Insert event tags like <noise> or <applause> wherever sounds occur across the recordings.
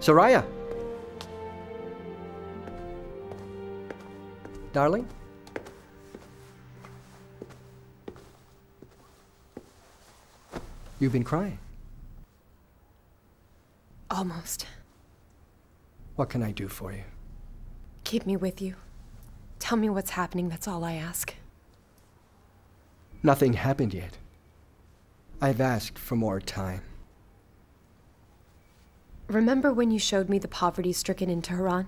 Soraya! Darling? You've been crying. Almost. What can I do for you? Keep me with you. Tell me what's happening, that's all I ask. Nothing happened yet. I've asked for more time. Remember when you showed me the poverty stricken in Tehran?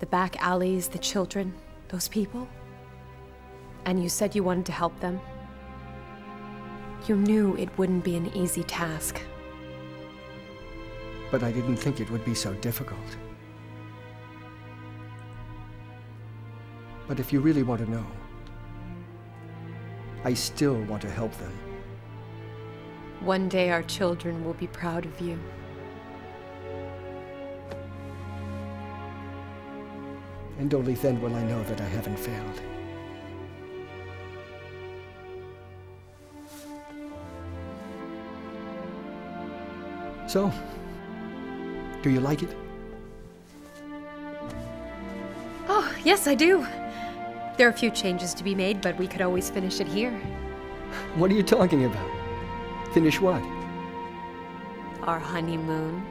The back alleys, the children, those people? And you said you wanted to help them? You knew it wouldn't be an easy task. But I didn't think it would be so difficult. But if you really want to know, I still want to help them. One day our children will be proud of you. And only then will I know that I haven't failed. So, do you like it? Oh, yes, I do. There are a few changes to be made, but we could always finish it here. What are you talking about? Finish what? Our honeymoon.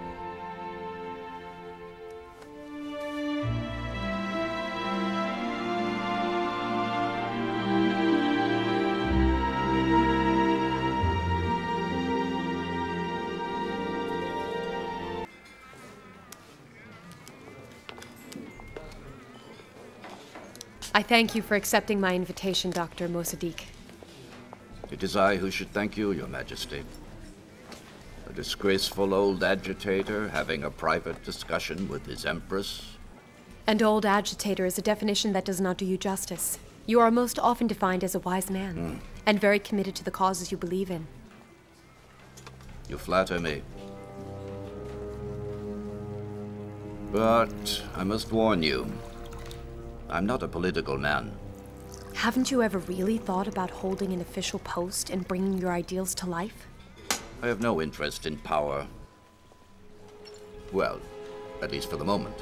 I thank you for accepting my invitation, Dr. Mossadegh. It is I who should thank you, Your Majesty. A disgraceful old agitator having a private discussion with his Empress. And old agitator is a definition that does not do you justice. You are most often defined as a wise man, Mm. and very committed to the causes you believe in. You flatter me. But I must warn you, I'm not a political man. Haven't you ever really thought about holding an official post and bringing your ideals to life? I have no interest in power. Well, at least for the moment.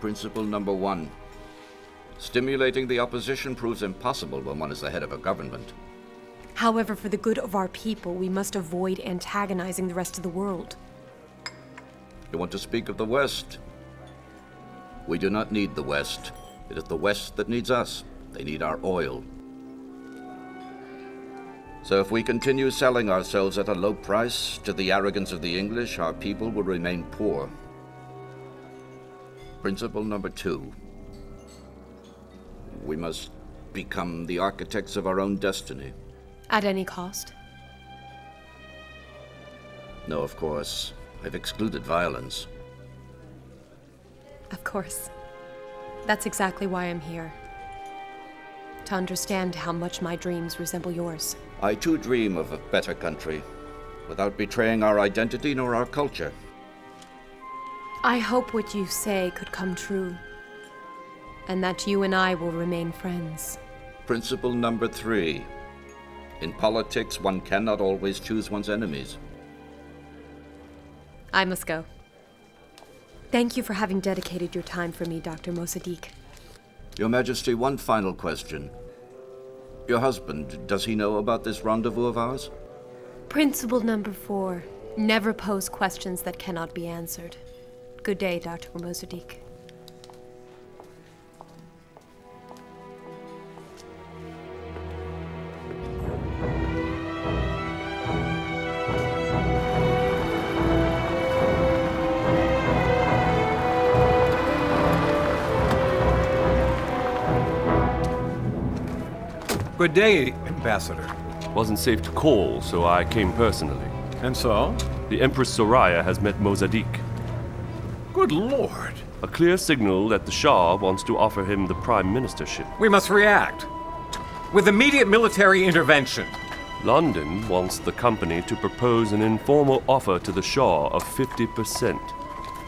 Principle number one. Stimulating the opposition proves impossible when one is the head of a government. However, for the good of our people, we must avoid antagonizing the rest of the world. You want to speak of the West? We do not need the West. It is the West that needs us. They need our oil. So if we continue selling ourselves at a low price to the arrogance of the English, our people will remain poor. Principle number two. We must become the architects of our own destiny. At any cost. No, of course. I've excluded violence. Of course. That's exactly why I'm here. To understand how much my dreams resemble yours. I too dream of a better country, without betraying our identity nor our culture. I hope what you say could come true. And that you and I will remain friends. Principle number three. In politics, one cannot always choose one's enemies. I must go. Thank you for having dedicated your time for me, Dr. Mossadegh. Your Majesty, one final question. Your husband, does he know about this rendezvous of ours? Principle number four never pose questions that cannot be answered. Good day, Dr. Mossadegh. Good day, Ambassador. Wasn't safe to call, so I came personally. And so? The Empress Soraya has met Mossadegh. Good lord. A clear signal that the Shah wants to offer him the prime ministership. We must react. With immediate military intervention. London wants the company to propose an informal offer to the Shah of 50%.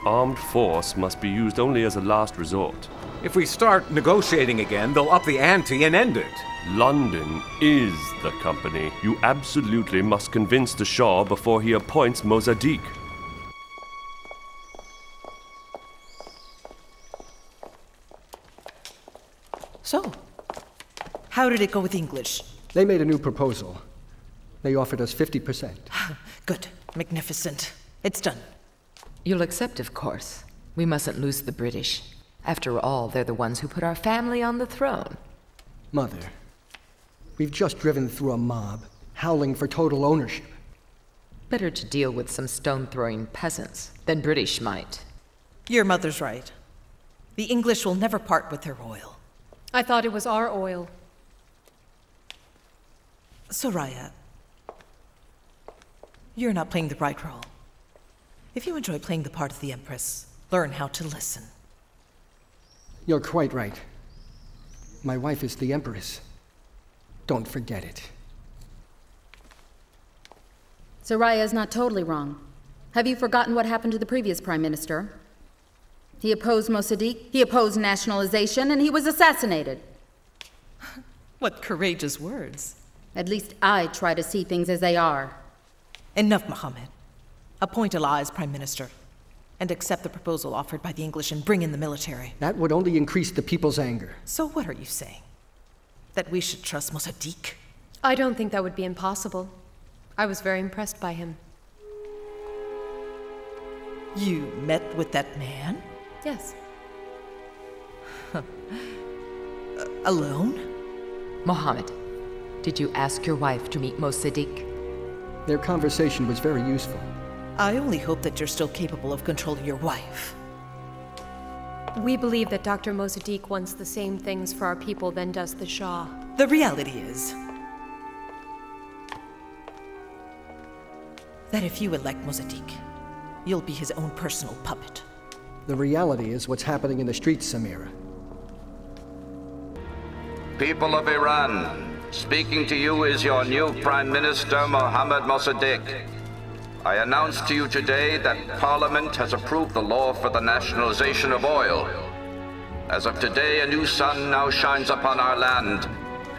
Armed force must be used only as a last resort. If we start negotiating again, they'll up the ante and end it. London is the company. You absolutely must convince the Shah before he appoints Mossadegh. So, how did it go with English? They made a new proposal. They offered us 50%. <sighs> Good. Magnificent. It's done. You'll accept, of course. We mustn't lose the British. After all, they're the ones who put our family on the throne. Mother, we've just driven through a mob, howling for total ownership. Better to deal with some stone throwing peasants than British might. Your mother's right. The English will never part with their oil. I thought it was our oil. Soraya, you're not playing the right role. If you enjoy playing the part of the Empress, learn how to listen. You're quite right. My wife is the Empress. Don't forget it. Soraya is not totally wrong. Have you forgotten what happened to the previous Prime Minister? He opposed Mossadegh, he opposed nationalization, and he was assassinated. <laughs> What courageous words. At least I try to see things as they are. Enough, Mohammed. Appoint Ala as Prime Minister, and accept the proposal offered by the English and bring in the military. That would only increase the people's anger. So, what are you saying? That we should trust Mossadegh? I don't think that would be impossible. I was very impressed by him. You met with that man? Yes. <laughs> Alone? Mohammed, did you ask your wife to meet Mossadegh? Their conversation was very useful. I only hope that you're still capable of controlling your wife. We believe that Dr. Mossadegh wants the same things for our people than does the Shah. The reality is that if you elect Mossadegh, you'll be his own personal puppet. The reality is what's happening in the streets, Samira. People of Iran, speaking to you is your new Prime Minister, Mohammad Mossadegh. I announce to you today that Parliament has approved the law for the nationalization of oil. As of today, a new sun now shines upon our land,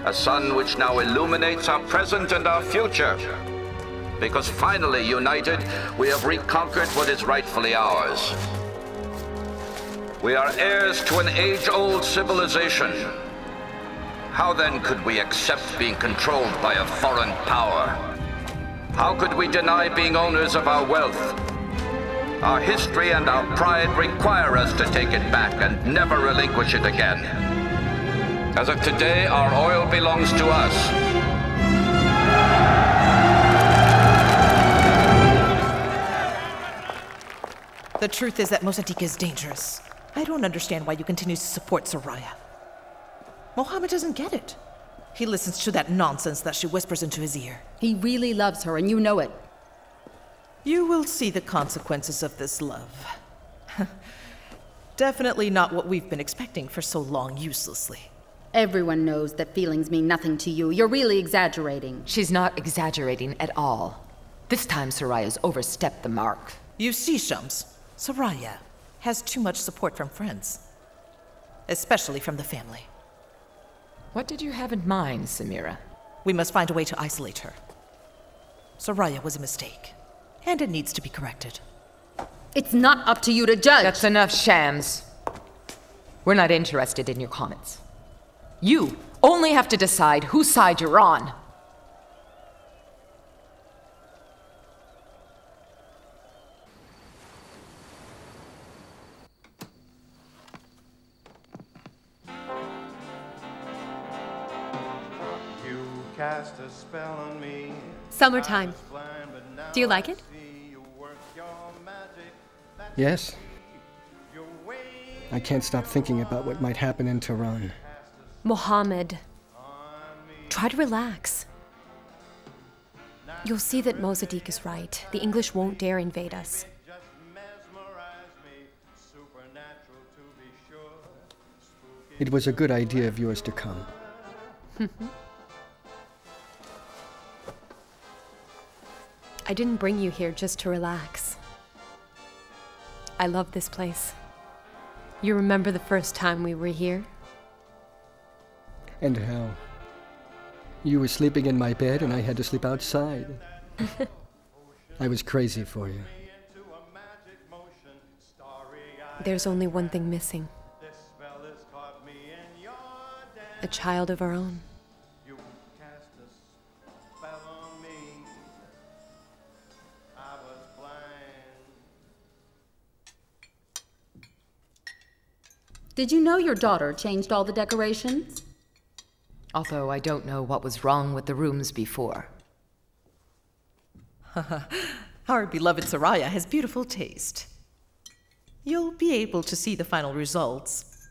a sun which now illuminates our present and our future. Because finally, united, we have reconquered what is rightfully ours. We are heirs to an age-old civilization. How then could we accept being controlled by a foreign power? How could we deny being owners of our wealth? Our history and our pride require us to take it back and never relinquish it again. As of today, our oil belongs to us. The truth is that Mossadegh is dangerous. I don't understand why you continue to support Soraya. Mohammed doesn't get it. He listens to that nonsense that she whispers into his ear. He really loves her, and you know it. You will see the consequences of this love. <laughs> Definitely not what we've been expecting for so long uselessly. Everyone knows that feelings mean nothing to you. You're really exaggerating. She's not exaggerating at all. This time Soraya's overstepped the mark. You see, Shams, Soraya has too much support from friends, especially from the family. What did you have in mind, Samira? We must find a way to isolate her. Soraya was a mistake, and it needs to be corrected. It's not up to you to judge. That's enough, Shams. We're not interested in your comments. You only have to decide whose side you're on. Summertime. Do you like it? Yes? I can't stop thinking about what might happen in Tehran. Mohammed, try to relax. You'll see that Mossadegh is right. The English won't dare invade us. It was a good idea of yours to come. <laughs> I didn't bring you here just to relax. I love this place. You remember the first time we were here? And how? You were sleeping in my bed and I had to sleep outside. <laughs> I was crazy for you. There's only one thing missing. A child of our own. Did you know your daughter changed all the decorations? Although I don't know what was wrong with the rooms before. <laughs> Our beloved Soraya has beautiful taste. You'll be able to see the final results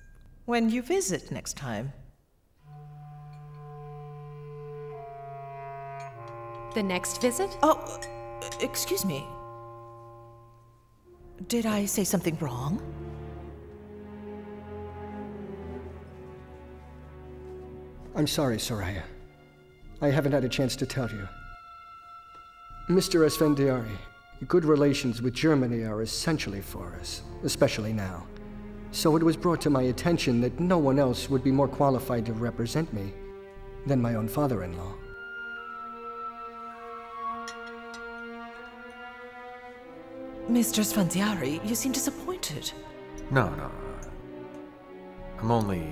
when you visit next time. The next visit? Oh, excuse me. Did I say something wrong? I'm sorry, Soraya. I haven't had a chance to tell you. Mr. Esfandiari, good relations with Germany are essentially for us, especially now. So it was brought to my attention that no one else would be more qualified to represent me than my own father in law. Mr. Esfandiari, you seem disappointed. No, no. I'm only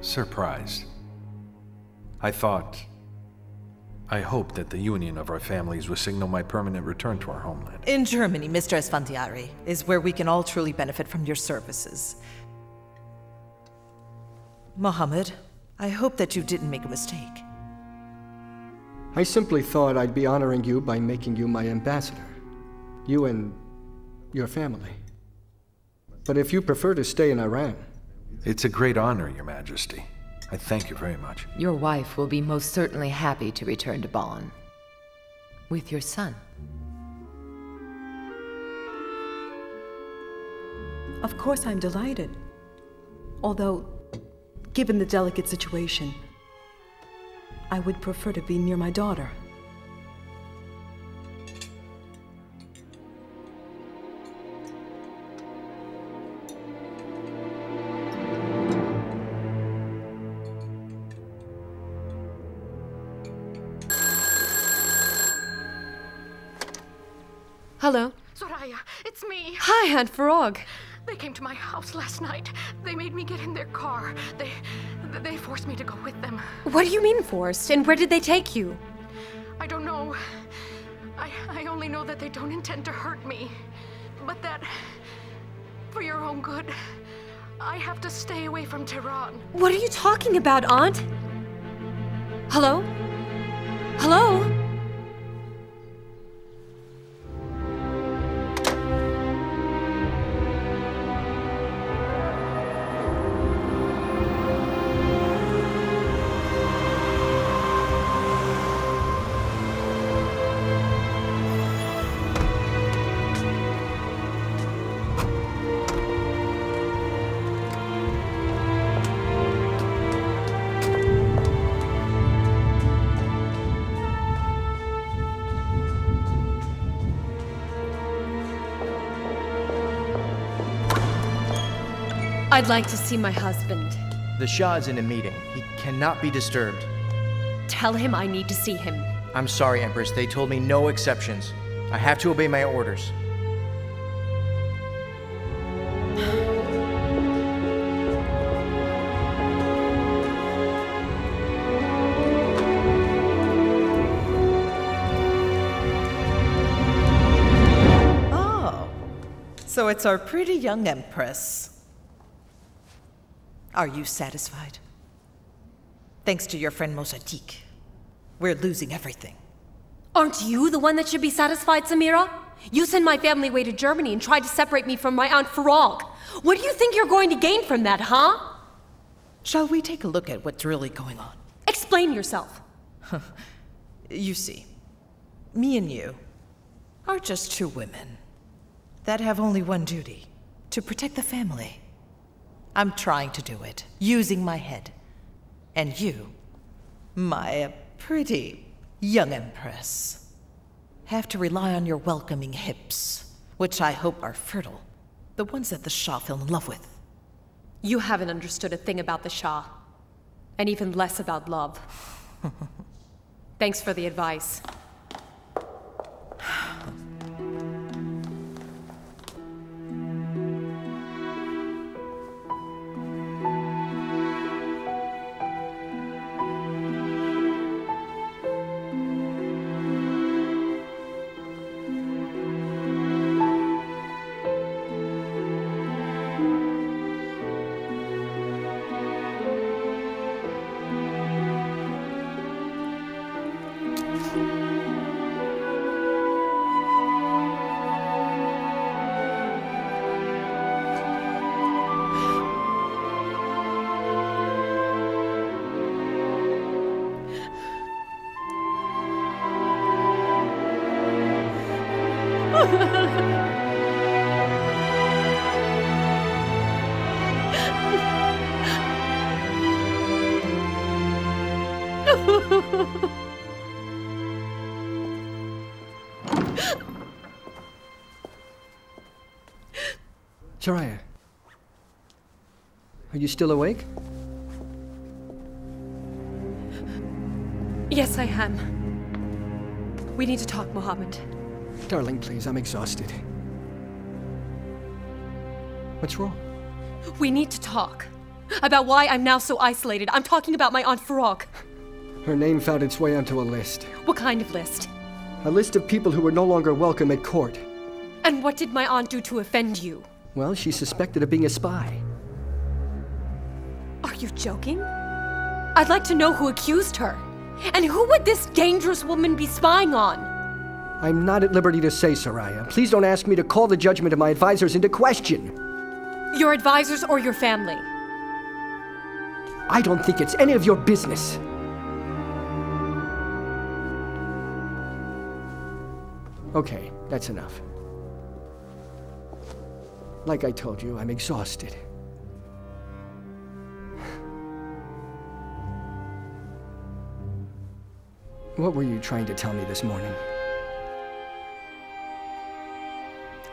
surprised. I thought. I hoped that the union of our families would signal my permanent return to our homeland. In Germany, Mr. Esfandiari, is where we can all truly benefit from your services. Mohammed, I hope that you didn't make a mistake. I simply thought I'd be honoring you by making you my ambassador. You and your family. But if you prefer to stay in Iran, It's a great honor, Your Majesty. I thank you very much. Your wife will be most certainly happy to return to Bonn. With your son. Of course, I'm delighted. Although, given the delicate situation, I would prefer to be near my daughter. Aunt Farog. They came to my house last night. They made me get in their car. They they forced me to go with them. What do you mean forced? And where did they take you? I don't know. I I only know that they don't intend to hurt me. But that for your own good, I have to stay away from Tehran. What are you talking about, Aunt? Hello? Hello? I'd like to see my husband. The Shah is in a meeting. He cannot be disturbed. Tell him I need to see him. I'm sorry, Empress. They told me no exceptions. I have to obey my orders. Oh, so it's our pretty young Empress. Are you satisfied? Thanks to your friend Mossadegh, we're losing everything. Aren't you the one that should be satisfied, Samira? You sent my family away to Germany and tried to separate me from my Aunt Farag. What do you think you're going to gain from that, huh? Shall we take a look at what's really going on? Explain yourself. <laughs> You see, me and you are just two women that have only one duty to protect the family. I'm trying to do it, using my head. And you, my pretty young empress, have to rely on your welcoming hips, which I hope are fertile, the ones that the Shah fell in love with. You haven't understood a thing about the Shah, and even less about love. <laughs> Thanks for the advice. Soraya. Are you still awake? Yes, I am. We need to talk, Mohammed. Darling, please, I'm exhausted. What's wrong? We need to talk. About why I'm now so isolated. I'm talking about my Aunt Farag. Her name found its way onto a list. What kind of list? A list of people who were no longer welcome at court. And what did my aunt do to offend you? Well, she's suspected of being a spy. Are you joking? I'd like to know who accused her. And who would this dangerous woman be spying on? I'm not at liberty to say, Soraya. Please don't ask me to call the judgment of my advisors into question. Your advisors or your family? I don't think it's any of your business. Okay, that's enough. Like I told you, I'm exhausted. What were you trying to tell me this morning?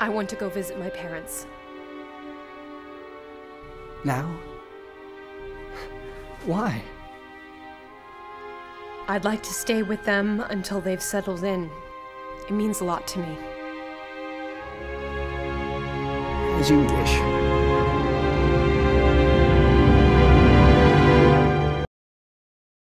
I want to go visit my parents. Now? Why? I'd like to stay with them until they've settled in. It means a lot to me. You wish.